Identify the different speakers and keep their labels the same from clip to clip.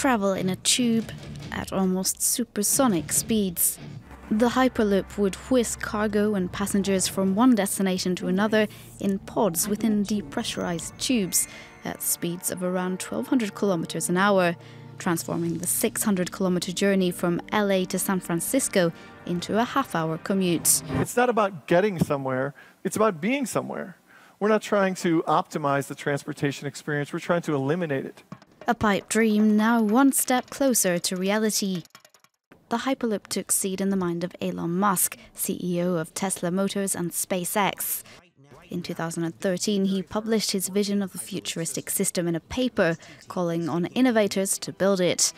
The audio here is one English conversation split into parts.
Speaker 1: travel in a tube at almost supersonic speeds. The Hyperloop would whisk cargo and passengers from one destination to another in pods within depressurized tubes at speeds of around 1200 kilometers an hour, transforming the 600 kilometer journey from LA to San Francisco into a half hour commute.
Speaker 2: It's not about getting somewhere, it's about being somewhere. We're not trying to optimize the transportation experience, we're trying to eliminate it.
Speaker 1: A pipe dream now one step closer to reality the Hyperloop took seed in the mind of Elon Musk, CEO of Tesla Motors and SpaceX. In 2013, he published his vision of the futuristic system in a paper, calling on innovators to build it.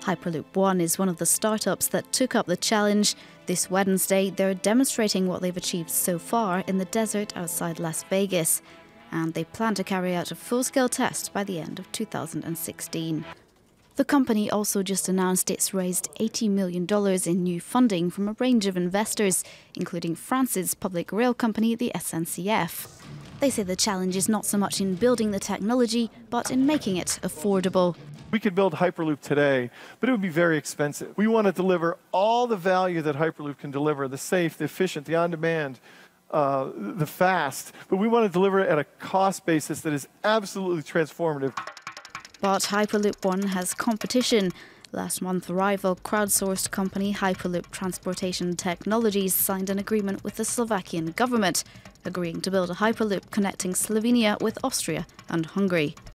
Speaker 1: Hyperloop One is one of the startups that took up the challenge. This Wednesday, they're demonstrating what they've achieved so far in the desert outside Las Vegas, and they plan to carry out a full scale test by the end of 2016. The company also just announced it's raised $80 million in new funding from a range of investors, including France's public rail company, the SNCF. They say the challenge is not so much in building the technology, but in making it affordable.
Speaker 2: We could build Hyperloop today, but it would be very expensive. We want to deliver all the value that Hyperloop can deliver the safe, the efficient, the on demand, uh, the fast, but we want to deliver it at a cost basis that is absolutely transformative.
Speaker 1: But Hyperloop One has competition. Last month, rival crowdsourced company Hyperloop Transportation Technologies signed an agreement with the Slovakian government, agreeing to build a Hyperloop connecting Slovenia with Austria and Hungary.